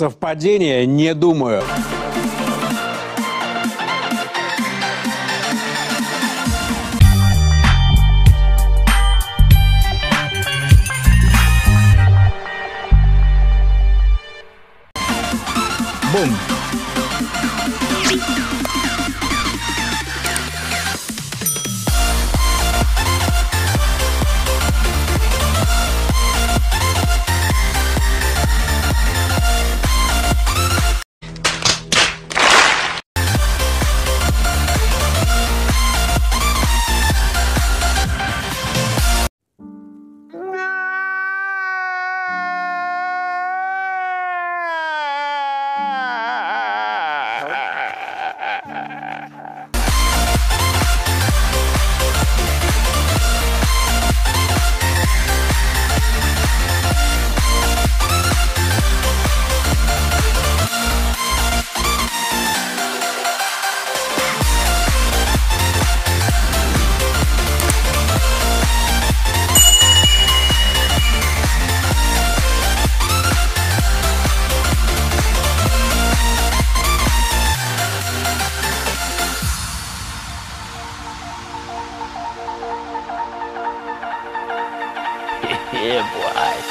Совпадение? Не думаю. Бум! 也不爱。